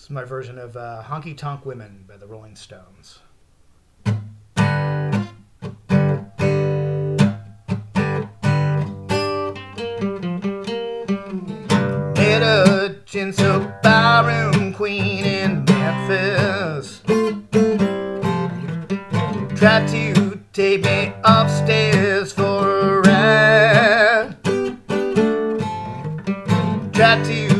This is my version of uh, Honky Tonk Women by the Rolling Stones. Met a ginseng barroom queen in Memphis. Tried to take me upstairs for a ride. Tried to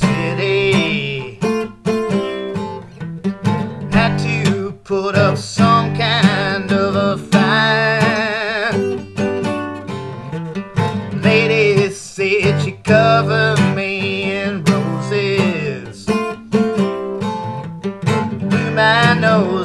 City. Had to put up some kind of a fight. Lady said she covered me in roses. Blew my nose